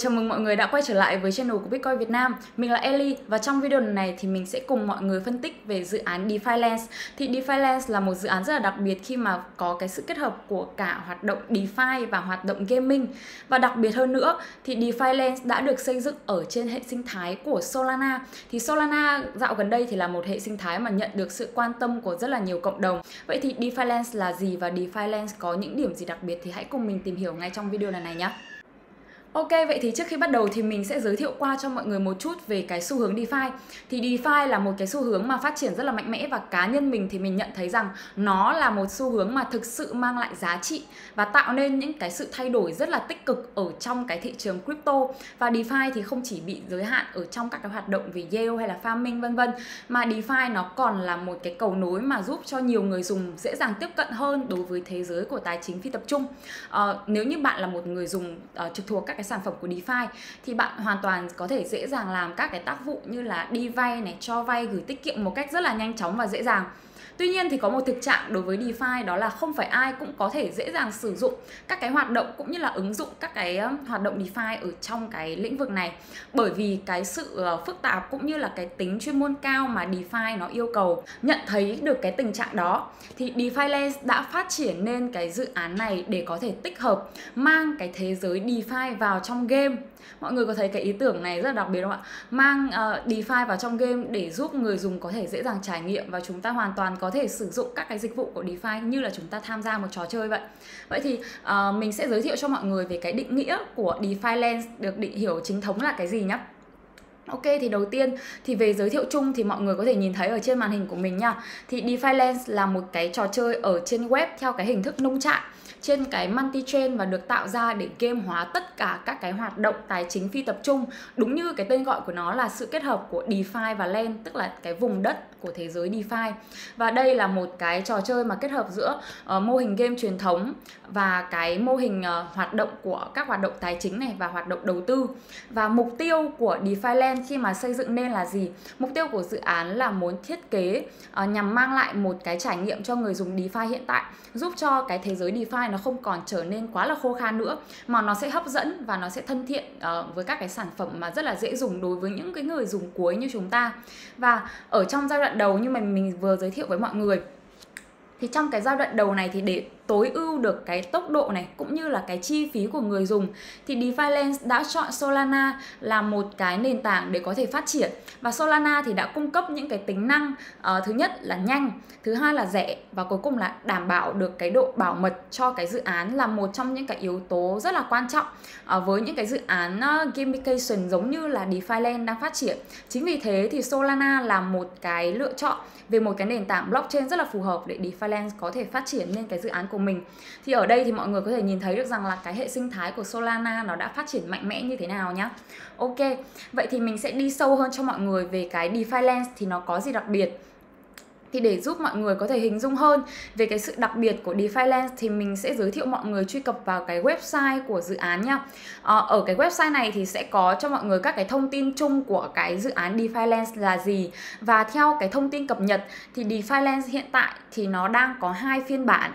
chào mừng mọi người đã quay trở lại với channel của Bitcoin Việt Nam. Mình là Ellie và trong video này thì mình sẽ cùng mọi người phân tích về dự án DeFi Lens. Thì DeFi Lens là một dự án rất là đặc biệt khi mà có cái sự kết hợp của cả hoạt động DeFi và hoạt động gaming. Và đặc biệt hơn nữa, thì DeFi Lens đã được xây dựng ở trên hệ sinh thái của Solana. Thì Solana dạo gần đây thì là một hệ sinh thái mà nhận được sự quan tâm của rất là nhiều cộng đồng. Vậy thì DeFi Lens là gì và DeFi Lens có những điểm gì đặc biệt thì hãy cùng mình tìm hiểu ngay trong video lần này nhé. Ok, vậy thì trước khi bắt đầu thì mình sẽ giới thiệu qua cho mọi người một chút về cái xu hướng DeFi. Thì DeFi là một cái xu hướng mà phát triển rất là mạnh mẽ và cá nhân mình thì mình nhận thấy rằng nó là một xu hướng mà thực sự mang lại giá trị và tạo nên những cái sự thay đổi rất là tích cực ở trong cái thị trường crypto. Và DeFi thì không chỉ bị giới hạn ở trong các cái hoạt động về yield hay là farming vân vân mà DeFi nó còn là một cái cầu nối mà giúp cho nhiều người dùng dễ dàng tiếp cận hơn đối với thế giới của tài chính phi tập trung. À, nếu như bạn là một người dùng uh, trực thuộc các cái sản phẩm của DeFi thì bạn hoàn toàn có thể dễ dàng làm các cái tác vụ như là đi vay này, cho vay, gửi tiết kiệm một cách rất là nhanh chóng và dễ dàng. Tuy nhiên thì có một thực trạng đối với DeFi, đó là không phải ai cũng có thể dễ dàng sử dụng các cái hoạt động cũng như là ứng dụng các cái hoạt động DeFi ở trong cái lĩnh vực này bởi vì cái sự ờ, phức tạp cũng như là cái tính chuyên môn cao mà DeFi nó yêu cầu. Nhận thấy được cái tình trạng đó, thì DeFi Labs đã phát triển nên cái dự án này để có thể tích hợp, mang cái thế giới DeFi vào trong game mọi người có thấy cái ý tưởng này rất là đặc biệt không ạ? Mang uh, DeFi vào trong game để giúp người dùng có thể dễ dàng trải nghiệm và chúng ta hoàn toàn có thể sử dụng các cái dịch vụ của DeFi như là chúng ta tham gia một trò chơi vậy. Vậy thì uh, mình sẽ giới thiệu cho mọi người về cái định nghĩa của DeFi Lens được định hiểu chính thống là cái gì nhé Ok thì đầu tiên thì về giới thiệu chung thì mọi người có thể nhìn thấy ở trên màn hình của mình nha. Thì DeFi Lens là một cái trò chơi ở trên web theo cái hình thức nông trại trên cái multi chain và được tạo ra để game hóa tất cả các cái hoạt động tài chính phi tập trung. Đúng như cái tên gọi của nó là sự kết hợp của DeFi và Land tức là cái vùng đất của thế giới DeFi. Và đây là một cái trò chơi mà kết hợp giữa uh, mô hình game truyền thống và cái mô hình uh, hoạt động của các hoạt động tài chính này và hoạt động đầu tư. Và mục tiêu của DeFi Land khi mà xây dựng nên là gì? Mục tiêu của dự án là muốn thiết kế uh, nhằm mang lại một cái trải nghiệm cho người dùng DeFi hiện tại giúp cho cái thế giới DeFi nó không còn trở nên quá là khô khan nữa mà nó sẽ hấp dẫn và nó sẽ thân thiện uh, với các cái sản phẩm mà rất là dễ dùng đối với những cái người dùng cuối như chúng ta. Và ở trong giai đoạn đầu như mà mình vừa giới thiệu với mọi người thì trong cái giai đoạn đầu này thì để tối ưu được cái tốc độ này cũng như là cái chi phí của người dùng thì DeFi Lens đã chọn Solana là một cái nền tảng để có thể phát triển và Solana thì đã cung cấp những cái tính năng uh, thứ nhất là nhanh, thứ hai là rẻ và cuối cùng là đảm bảo được cái độ bảo mật cho cái dự án là một trong những cái yếu tố rất là quan trọng uh, với những cái dự án uh, gamification giống như là DeFi Lens đang phát triển. Chính vì thế thì Solana là một cái lựa chọn về một cái nền tảng blockchain rất là phù hợp để DeFi Lens có thể phát triển lên cái dự án của mình. Thì ở đây thì mọi người có thể nhìn thấy được rằng là cái hệ sinh thái của Solana nó đã phát triển mạnh mẽ như thế nào nhá. Ok vậy thì mình sẽ đi sâu hơn cho mọi người về cái DeFi Lens thì nó có gì đặc biệt. Thì để giúp mọi người có thể hình dung hơn về cái sự đặc biệt của DeFi Lens thì mình sẽ giới thiệu mọi người truy cập vào cái website của dự án nha. À, ờ, ở cái website này thì sẽ có cho mọi người các cái thông tin chung của cái dự án DeFi Lens là gì. Và theo cái thông tin cập nhật thì DeFi Lens hiện tại thì nó đang có hai phiên bản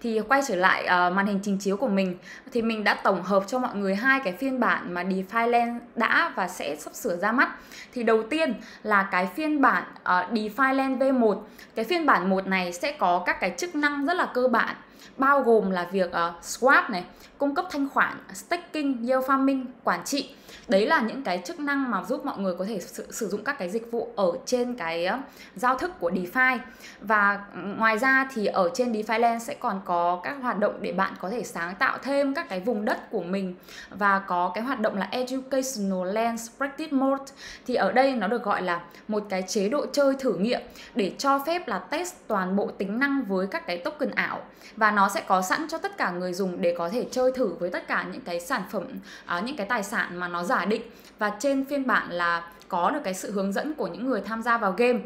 thì quay trở lại uh, màn hình trình chiếu của mình. Thì mình đã tổng hợp cho mọi người hai cái phiên bản mà DeFi Land đã và sẽ sắp sửa ra mắt. Thì đầu tiên là cái phiên bản ờ, uh, DeFi Land V1 cái phiên bản 1 này sẽ có các cái chức năng rất là cơ bản bao gồm là việc uh, swap này cung cấp thanh khoản staking yield farming quản trị. Đấy là những cái chức năng mà giúp mọi người có thể sử, sử dụng các cái dịch vụ ở trên cái uh, giao thức của DeFi và ừ, ngoài ra thì ở trên DeFi Land sẽ còn có các hoạt động để bạn có thể sáng tạo thêm các cái vùng đất của mình và có cái hoạt động là Educational Land Practice Mode. Thì ở đây nó được gọi là một cái chế độ chơi thử nghiệm để cho phép là test toàn bộ tính năng với các cái token ảo. Và nó sẽ có sẵn cho tất cả người dùng để có thể chơi thử với tất cả những cái sản phẩm à, những cái tài sản mà nó giả định. Và trên phiên bản là có được cái sự hướng dẫn của những người tham gia vào game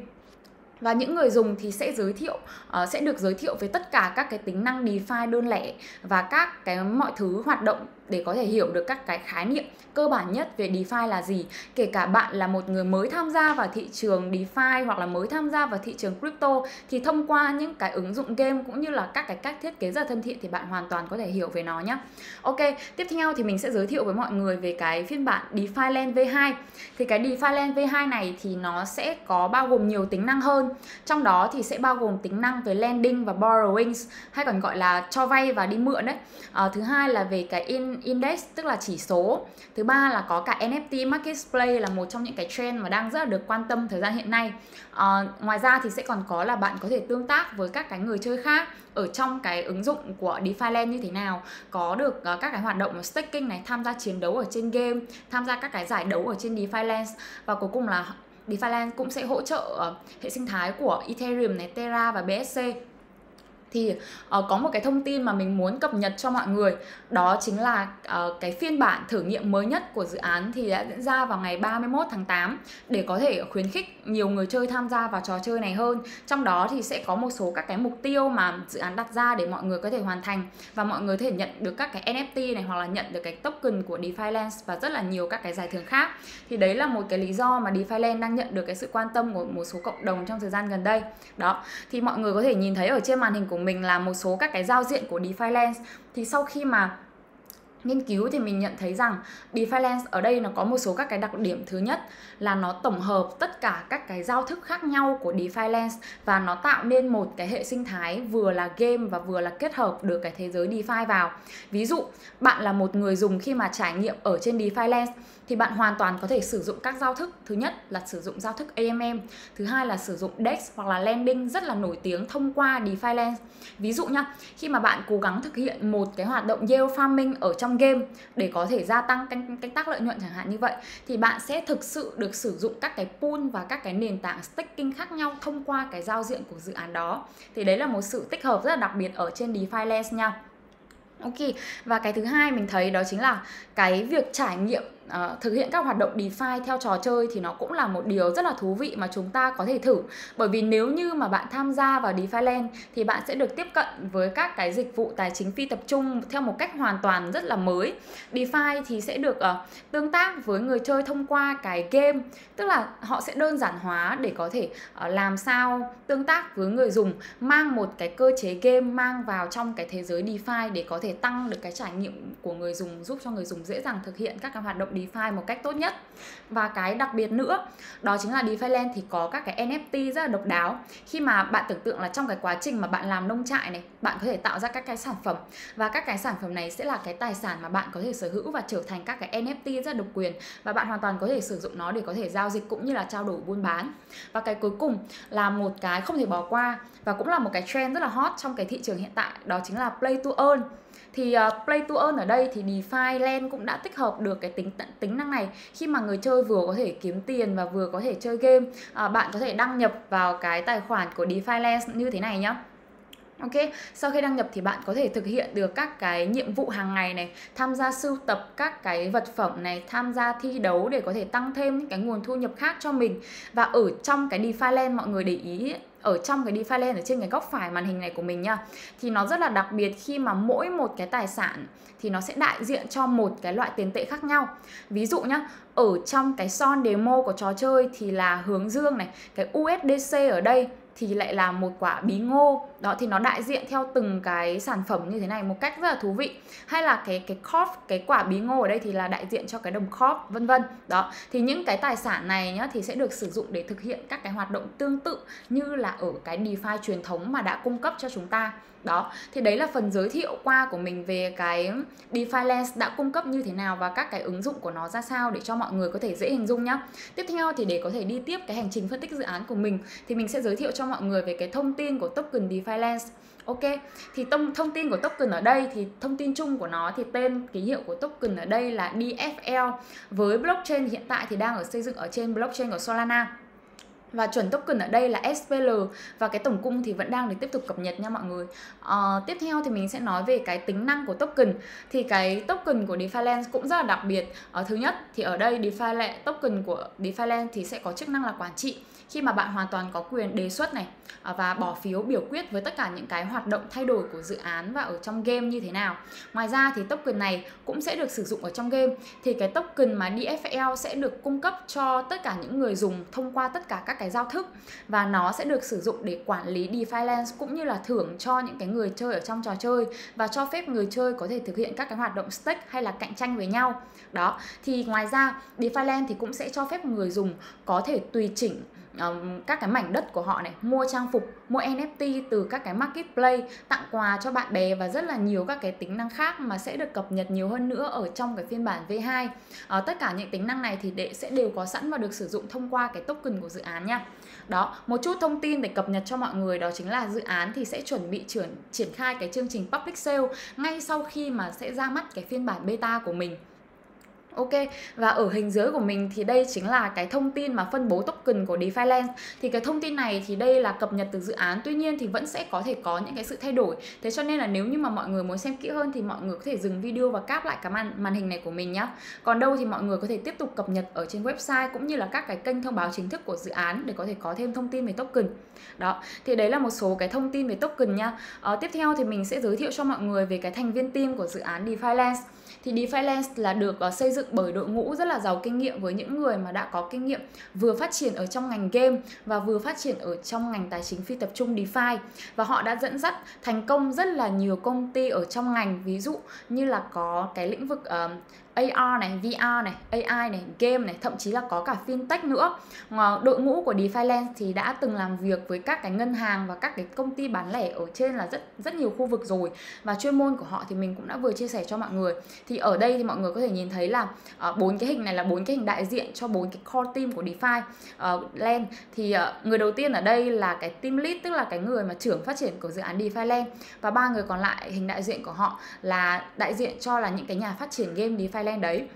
và những người dùng thì sẽ giới thiệu uh, sẽ được giới thiệu với tất cả các cái tính năng DeFi đơn lẻ và các cái mọi thứ hoạt động để có thể hiểu được các cái khái niệm cơ bản nhất về DeFi là gì. Kể cả bạn là một người mới tham gia vào thị trường DeFi hoặc là mới tham gia vào thị trường crypto thì thông qua những cái ứng dụng game cũng như là các cái cách thiết kế rất thân thiện thì bạn hoàn toàn có thể hiểu về nó nhé. Ok, tiếp theo thì mình sẽ giới thiệu với mọi người về cái phiên bản DeFi Land V2. Thì cái DeFi Land V2 này thì nó sẽ có bao gồm nhiều tính năng hơn. Trong đó thì sẽ bao gồm tính năng về lending và borrowings hay còn gọi là cho vay và đi mượn đấy. À, thứ hai là về cái in index tức là chỉ số. Thứ ba là có cả NFT marketplace là một trong những cái trend mà đang rất là được quan tâm thời gian hiện nay. À, ngoài ra thì sẽ còn có là bạn có thể tương tác với các cái người chơi khác ở trong cái ứng dụng của DeFi Land như thế nào có được uh, các cái hoạt động staking này tham gia chiến đấu ở trên game tham gia các cái giải đấu ở trên DeFi Land và cuối cùng là DeFi Land cũng sẽ hỗ trợ uh, hệ sinh thái của Ethereum này, Terra và BSC thì uh, có một cái thông tin mà mình muốn cập nhật cho mọi người. Đó chính là uh, cái phiên bản thử nghiệm mới nhất của dự án thì đã diễn ra vào ngày 31 tháng 8 để có thể khuyến khích nhiều người chơi tham gia vào trò chơi này hơn. Trong đó thì sẽ có một số các cái mục tiêu mà dự án đặt ra để mọi người có thể hoàn thành. Và mọi người có thể nhận được các cái NFT này hoặc là nhận được cái token của DeFi Land và rất là nhiều các cái giải thưởng khác. Thì đấy là một cái lý do mà DeFi Land đang nhận được cái sự quan tâm của một số cộng đồng trong thời gian gần đây. Đó thì mọi người có thể nhìn thấy ở trên màn hình của mình là một số các cái giao diện của DeFi Lens. Thì sau khi mà nghiên cứu thì mình nhận thấy rằng DeFi Lens ở đây nó có một số các cái đặc điểm thứ nhất là nó tổng hợp tất cả các cái giao thức khác nhau của DeFi Lens và nó tạo nên một cái hệ sinh thái vừa là game và vừa là kết hợp được cái thế giới DeFi vào. Ví dụ, bạn là một người dùng khi mà trải nghiệm ở trên DeFi Lens thì bạn hoàn toàn có thể sử dụng các giao thức thứ nhất là sử dụng giao thức AMM thứ hai là sử dụng DEX hoặc là lending rất là nổi tiếng thông qua DeFi Lens ví dụ nhá khi mà bạn cố gắng thực hiện một cái hoạt động yield farming ở trong game để có thể gia tăng canh, canh tác lợi nhuận chẳng hạn như vậy thì bạn sẽ thực sự được sử dụng các cái pool và các cái nền tảng staking khác nhau thông qua cái giao diện của dự án đó. Thì đấy là một sự tích hợp rất là đặc biệt ở trên DeFi Lens nha. Ok, và cái thứ hai mình thấy đó chính là cái việc trải nghiệm uh, thực hiện các hoạt động DeFi theo trò chơi thì nó cũng là một điều rất là thú vị mà chúng ta có thể thử. Bởi vì nếu như mà bạn tham gia vào DeFi Land thì bạn sẽ được tiếp cận với các cái dịch vụ tài chính phi tập trung theo một cách hoàn toàn rất là mới. DeFi thì sẽ được uh, tương tác với người chơi thông qua cái game tức là họ sẽ đơn giản hóa để có thể uh, làm sao tương tác với người dùng mang một cái cơ chế game mang vào trong cái thế giới DeFi để có thể tăng được cái trải nghiệm của người dùng giúp cho người dùng dễ dàng thực hiện các cái hoạt động DeFi một cách tốt nhất. Và cái đặc biệt nữa, đó chính là DeFi Land thì có các cái NFT rất là độc đáo. Khi mà bạn tưởng tượng là trong cái quá trình mà bạn làm nông trại này, bạn có thể tạo ra các cái sản phẩm. Và các cái sản phẩm này sẽ là cái tài sản mà bạn có thể sở hữu và trở thành các cái NFT rất là độc quyền. Và bạn hoàn toàn có thể sử dụng nó để có thể giao dịch cũng như là trao đổi buôn bán. Và cái cuối cùng là một cái không thể bỏ qua và cũng là một cái trend rất là hot trong cái thị trường hiện tại, đó chính là play to earn thì uh, play to earn ở đây thì DeFi Land cũng đã tích hợp được cái tính tính năng này khi mà người chơi vừa có thể kiếm tiền và vừa có thể chơi game uh, bạn có thể đăng nhập vào cái tài khoản của DeFi Land như thế này nhá Ok, sau khi đăng nhập thì bạn có thể thực hiện được các cái nhiệm vụ hàng ngày này, tham gia sưu tập các cái vật phẩm này, tham gia thi đấu để có thể tăng thêm những cái nguồn thu nhập khác cho mình. Và ở trong cái DeFi Land mọi người để ý ở trong cái DeFi Land ở trên cái góc phải màn hình này của mình nha, thì nó rất là đặc biệt khi mà mỗi một cái tài sản thì nó sẽ đại diện cho một cái loại tiền tệ khác nhau. Ví dụ nhá, ở trong cái son demo của trò chơi thì là hướng dương này, cái USDC ở đây thì lại là một quả bí ngô. Đó, thì nó đại diện theo từng cái sản phẩm như thế này một cách rất là thú vị. Hay là cái cái corp, cái quả bí ngô ở đây thì là đại diện cho cái đồng corp, vân vân. Đó, thì những cái tài sản này nhá, thì sẽ được sử dụng để thực hiện các cái hoạt động tương tự như là ở cái DeFi truyền thống mà đã cung cấp cho chúng ta đó thì đấy là phần giới thiệu qua của mình về cái DeFi Lens đã cung cấp như thế nào và các cái ứng dụng của nó ra sao để cho mọi người có thể dễ hình dung nhá. Tiếp theo thì để có thể đi tiếp cái hành trình phân tích dự án của mình thì mình sẽ giới thiệu cho mọi người về cái thông tin của token DeFi Lens Ok, thì thông, thông tin của token ở đây thì thông tin chung của nó thì tên ký hiệu của token ở đây là DFL với blockchain hiện tại thì đang ở xây dựng ở trên blockchain của Solana và chuẩn token ở đây là SPL và cái tổng cung thì vẫn đang để tiếp tục cập nhật nha mọi người. à, tiếp theo thì mình sẽ nói về cái tính năng của token. Thì cái token của DeFi Land cũng rất là đặc biệt. à, thứ nhất thì ở đây DeFi Land, token của DeFi Land thì sẽ có chức năng là quản trị khi mà bạn hoàn toàn có quyền đề xuất này à, và bỏ phiếu biểu quyết với tất cả những cái hoạt động thay đổi của dự án và ở trong game như thế nào. Ngoài ra thì token này cũng sẽ được sử dụng ở trong game thì cái token mà DFL sẽ được cung cấp cho tất cả những người dùng thông qua tất cả các cái giao thức và nó sẽ được sử dụng để quản lý DeFi Lands cũng như là thưởng cho những cái người chơi ở trong trò chơi và cho phép người chơi có thể thực hiện các cái hoạt động stake hay là cạnh tranh với nhau. Đó, thì ngoài ra DeFi Land thì cũng sẽ cho phép người dùng có thể tùy chỉnh um, các cái mảnh đất của họ này mua trang phục mua NFT từ các cái marketplace tặng quà cho bạn bè và rất là nhiều các cái tính năng khác mà sẽ được cập nhật nhiều hơn nữa ở trong cái phiên bản V2 à, ờ, tất cả những tính năng này thì để sẽ đều có sẵn và được sử dụng thông qua cái token của dự án nha. Đó một chút thông tin để cập nhật cho mọi người đó chính là dự án thì sẽ chuẩn bị triển triển khai cái chương trình public sale ngay sau khi mà sẽ ra mắt cái phiên bản beta của mình. Ok, và ở hình dưới của mình thì đây chính là cái thông tin mà phân bố token của DeFi Land. Thì cái thông tin này thì đây là cập nhật từ dự án Tuy nhiên thì vẫn sẽ có thể có những cái sự thay đổi. Thế cho nên là nếu như mà mọi người muốn xem kỹ hơn thì mọi người có thể dừng video và cáp lại cái màn, màn hình này của mình nhé Còn đâu thì mọi người có thể tiếp tục cập nhật ở trên website cũng như là các cái kênh thông báo chính thức của dự án Để có thể có thêm thông tin về token. Đó, thì đấy là một số cái thông tin về token nha à, ờ, Tiếp theo thì mình sẽ giới thiệu cho mọi người về cái thành viên team của dự án DeFi Land thì DeFi là được uh, xây dựng bởi đội ngũ rất là giàu kinh nghiệm với những người mà đã có kinh nghiệm vừa phát triển ở trong ngành game và vừa phát triển ở trong ngành tài chính phi tập trung DeFi. Và họ đã dẫn dắt thành công rất là nhiều công ty ở trong ngành. Ví dụ như là có cái lĩnh vực uh, AR này, VR này, AI này, game này, thậm chí là có cả fintech nữa. Ờ, đội ngũ của DeFi Land thì đã từng làm việc với các cái ngân hàng và các cái công ty bán lẻ ở trên là rất rất nhiều khu vực rồi và chuyên môn của họ thì mình cũng đã vừa chia sẻ cho mọi người. Thì ở đây thì mọi người có thể nhìn thấy là ờ, bốn cái hình này là bốn cái hình đại diện cho bốn cái core team của DeFi uh, ờ, Land. Thì uh, người đầu tiên ở đây là cái team lead tức là cái người mà trưởng phát triển của dự án DeFi Land và ba người còn lại hình đại diện của họ là đại diện cho là những cái nhà phát triển game DeFi Thailand đấy.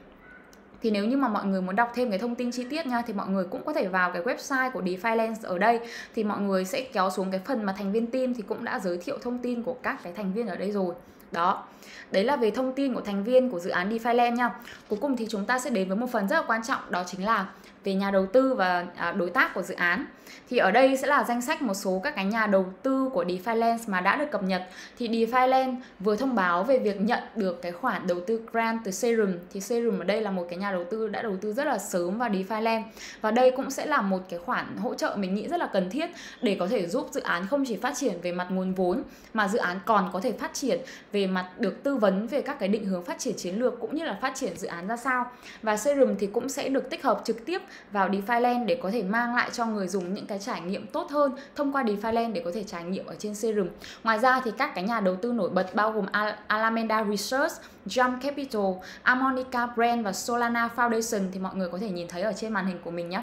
Thì nếu như mà mọi người muốn đọc thêm cái thông tin chi tiết nha, thì mọi người cũng có thể vào cái website của DeFiLens ở đây. Thì mọi người sẽ kéo xuống cái phần mà thành viên team thì cũng đã giới thiệu thông tin của các cái thành viên ở đây rồi. Đó. Đấy là về thông tin của thành viên của dự án DeFi nha. Cuối cùng thì chúng ta sẽ đến với một phần rất là quan trọng, đó chính là về nhà đầu tư và à, đối tác của dự án. Thì ở đây sẽ là danh sách một số các cái nhà đầu tư của DeFi mà đã được cập nhật. Thì DeFi vừa thông báo về việc nhận được cái khoản đầu tư grant từ Serum. Thì Serum ở đây là một cái nhà đầu tư đã đầu tư rất là sớm vào DeFi và đây cũng sẽ là một cái khoản hỗ trợ mình nghĩ rất là cần thiết để có thể giúp dự án không chỉ phát triển về mặt nguồn vốn, mà dự án còn có thể phát triển về mặt được tư vấn về các cái định hướng phát triển chiến lược cũng như là phát triển dự án ra sao. Và Serum thì cũng sẽ được tích hợp trực tiếp vào DeFiland để có thể mang lại cho người dùng những cái trải nghiệm tốt hơn thông qua DeFiland để có thể trải nghiệm ở trên Serum. Ngoài ra thì các cái nhà đầu tư nổi bật bao gồm Al Alameda Research, Jump Capital, Harmonica Brand và Solana Foundation thì mọi người có thể nhìn thấy ở trên màn hình của mình nhé.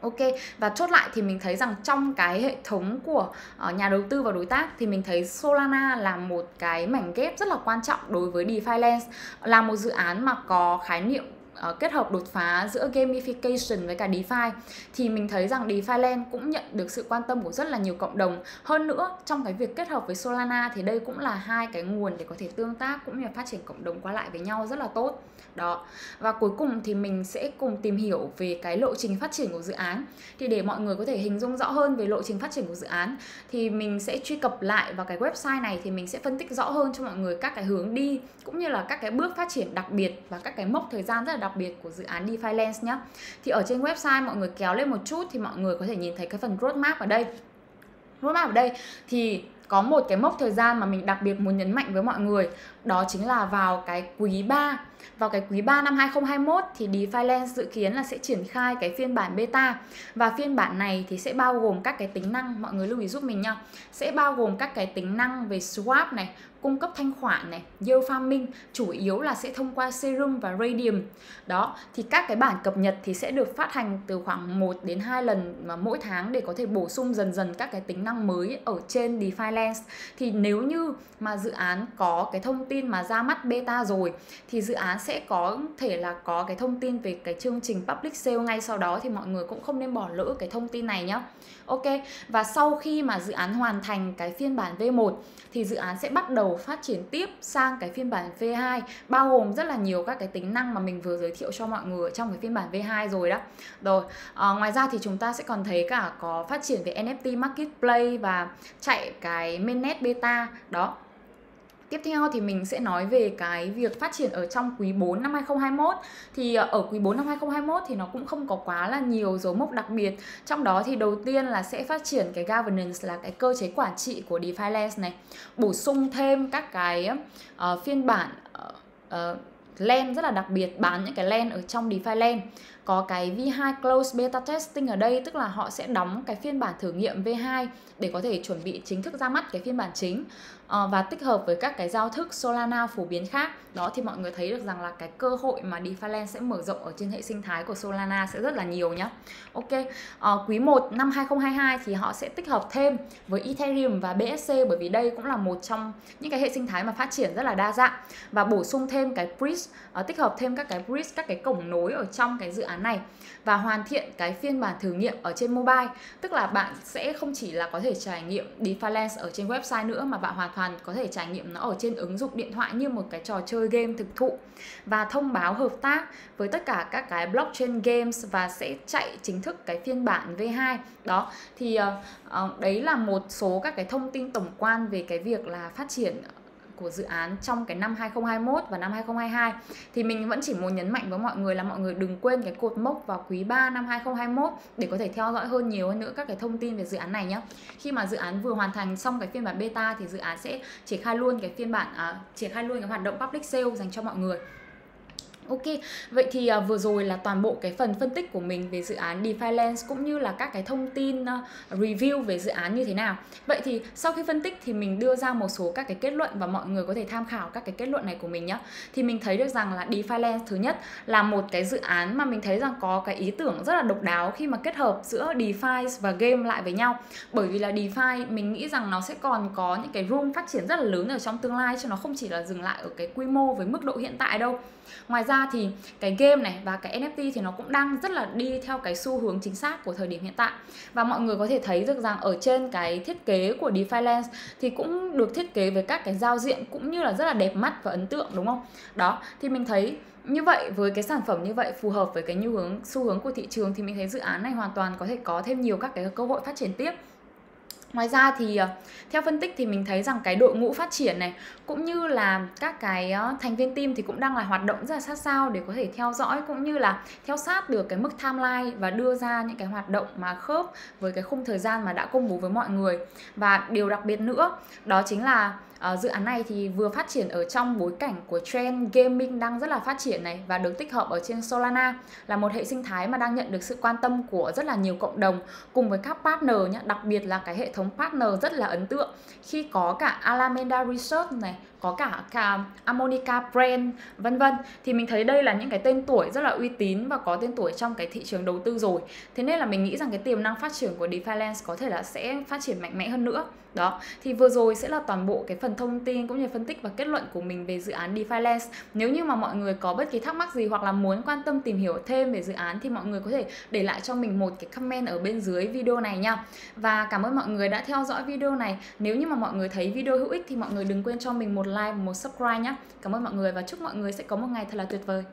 Ok và chốt lại thì mình thấy rằng trong cái hệ thống của uh, nhà đầu tư và đối tác thì mình thấy Solana là một cái mảnh ghép rất là quan trọng đối với DeFi Lens là một dự án mà có khái niệm uh, kết hợp đột phá giữa gamification với cả DeFi thì mình thấy rằng DeFi Land cũng nhận được sự quan tâm của rất là nhiều cộng đồng. Hơn nữa trong cái việc kết hợp với Solana thì đây cũng là hai cái nguồn để có thể tương tác cũng như là phát triển cộng đồng qua lại với nhau rất là tốt. Đó. Và cuối cùng thì mình sẽ cùng tìm hiểu về cái lộ trình phát triển của dự án. Thì để mọi người có thể hình dung rõ hơn về lộ trình phát triển của dự án thì mình sẽ truy cập lại vào cái website này thì mình sẽ phân tích rõ hơn cho mọi người các cái hướng đi cũng như là các cái bước phát triển đặc biệt và các cái mốc thời gian rất là đặc đặc biệt của dự án DeFi Lens nhé. Thì ở trên website mọi người kéo lên một chút thì mọi người có thể nhìn thấy cái phần roadmap ở đây. Roadmap ở đây thì có một cái mốc thời gian mà mình đặc biệt muốn nhấn mạnh với mọi người đó chính là vào cái quý 3 vào cái quý 3 năm 2021 thì DeFi Lens dự kiến là sẽ triển khai cái phiên bản beta và phiên bản này thì sẽ bao gồm các cái tính năng mọi người lưu ý giúp mình nha sẽ bao gồm các cái tính năng về swap này cung cấp thanh khoản này, yield farming chủ yếu là sẽ thông qua Serum và Radium. Đó, thì các cái bản cập nhật thì sẽ được phát hành từ khoảng 1 đến 2 lần mà mỗi tháng để có thể bổ sung dần dần các cái tính năng mới ở trên DeFi Lens. Thì nếu như mà dự án có cái thông tin tin mà ra mắt beta rồi thì dự án sẽ có thể là có cái thông tin về cái chương trình public sale ngay sau đó thì mọi người cũng không nên bỏ lỡ cái thông tin này nhé Ok và sau khi mà dự án hoàn thành cái phiên bản V1 thì dự án sẽ bắt đầu phát triển tiếp sang cái phiên bản V2 bao gồm rất là nhiều các cái tính năng mà mình vừa giới thiệu cho mọi người trong cái phiên bản V2 rồi đó. Rồi, à, ngoài ra thì chúng ta sẽ còn thấy cả có phát triển về NFT marketplace và chạy cái mainnet beta đó. Tiếp theo thì mình sẽ nói về cái việc phát triển ở trong quý 4 năm 2021 thì ờ, ở quý 4 năm 2021 thì nó cũng không có quá là nhiều dấu mốc đặc biệt. Trong đó thì đầu tiên là sẽ phát triển cái governance là cái cơ chế quản trị của DeFi Lens này, bổ sung thêm các cái uh, phiên bản ờ, uh, uh, len rất là đặc biệt bán những cái len ở trong DeFi len có cái V2 Close Beta Testing ở đây tức là họ sẽ đóng cái phiên bản thử nghiệm V2 để có thể chuẩn bị chính thức ra mắt cái phiên bản chính ờ, và tích hợp với các cái giao thức Solana phổ biến khác. Đó thì mọi người thấy được rằng là cái cơ hội mà DeFiland sẽ mở rộng ở trên hệ sinh thái của Solana sẽ rất là nhiều nhé Ok à, quý 1 năm 2022 thì họ sẽ tích hợp thêm với Ethereum và BSC bởi vì đây cũng là một trong những cái hệ sinh thái mà phát triển rất là đa dạng. Và bổ sung thêm cái bridge à, ờ, tích hợp thêm các cái bridge các cái cổng nối ở trong cái dự án này và hoàn thiện cái phiên bản thử nghiệm ở trên mobile. Tức là bạn sẽ không chỉ là có thể trải nghiệm Defiance ở trên website nữa mà bạn hoàn toàn có thể trải nghiệm nó ở trên ứng dụng điện thoại như một cái trò chơi game thực thụ và thông báo hợp tác với tất cả các cái blockchain games và sẽ chạy chính thức cái phiên bản V2 đó thì uh, đấy là một số các cái thông tin tổng quan về cái việc là phát triển của dự án trong cái năm 2021 và năm 2022 thì mình vẫn chỉ muốn nhấn mạnh với mọi người là mọi người đừng quên cái cột mốc vào quý 3 năm 2021 để có thể theo dõi hơn nhiều hơn nữa các cái thông tin về dự án này nhé. Khi mà dự án vừa hoàn thành xong cái phiên bản beta thì dự án sẽ triển khai luôn cái phiên bản à, triển khai luôn cái hoạt động public sale dành cho mọi người. Ok, vậy thì uh, vừa rồi là toàn bộ cái phần phân tích của mình về dự án DeFi Lens cũng như là các cái thông tin uh, review về dự án như thế nào. Vậy thì sau khi phân tích thì mình đưa ra một số các cái kết luận và mọi người có thể tham khảo các cái kết luận này của mình nhé. Thì mình thấy được rằng là DeFi Lens thứ nhất là một cái dự án mà mình thấy rằng có cái ý tưởng rất là độc đáo khi mà kết hợp giữa DeFi và game lại với nhau. Bởi vì là DeFi mình nghĩ rằng nó sẽ còn có những cái room phát triển rất là lớn ở trong tương lai cho nó không chỉ là dừng lại ở cái quy mô với mức độ hiện tại đâu ngoài ra thì cái game này và cái NFT thì nó cũng đang rất là đi theo cái xu hướng chính xác của thời điểm hiện tại. Và mọi người có thể thấy được rằng ở trên cái thiết kế của DeFi Lens thì cũng được thiết kế với các cái giao diện cũng như là rất là đẹp mắt và ấn tượng, đúng không? Đó, thì mình thấy như vậy, với cái sản phẩm như vậy phù hợp với cái nhu hướng, xu hướng của thị trường thì mình thấy dự án này hoàn toàn có thể có thêm nhiều các cái cơ hội phát triển tiếp. Ngoài ra thì ờ, theo phân tích thì mình thấy rằng cái đội ngũ phát triển này, cũng như là các cái ờ, thành viên team thì cũng đang là hoạt động rất là sát sao để có thể theo dõi cũng như là theo sát được cái mức timeline và đưa ra những cái hoạt động mà khớp với cái khung thời gian mà đã công bố với mọi người. Và điều đặc biệt nữa, đó chính là Ờ, dự án này thì vừa phát triển ở trong bối cảnh của trend gaming đang rất là phát triển này và được tích hợp ở trên Solana, là một hệ sinh thái mà đang nhận được sự quan tâm của rất là nhiều cộng đồng, cùng với các partner nhé đặc biệt là cái hệ thống partner rất là ấn tượng. Khi có cả Alameda Research này có cả cả Ammonica, Brand vân vân. Thì mình thấy đây là những cái tên tuổi rất là uy tín và có tên tuổi trong cái thị trường đầu tư rồi. Thế nên là mình nghĩ rằng cái tiềm năng phát triển của DeFi Lens có thể là sẽ phát triển mạnh mẽ hơn nữa. Đó. Thì vừa rồi sẽ là toàn bộ cái phần thông tin cũng như phân tích và kết luận của mình về dự án DeFi Lens. Nếu như mà mọi người có bất kỳ thắc mắc gì hoặc là muốn quan tâm tìm hiểu thêm về dự án thì mọi người có thể để lại cho mình một cái comment ở bên dưới video này nha. Và cảm ơn mọi người đã theo dõi video này. Nếu như mà mọi người thấy video hữu ích thì mọi người đừng quên cho mình một like một subscribe nhé cảm ơn mọi người và chúc mọi người sẽ có một ngày thật là tuyệt vời.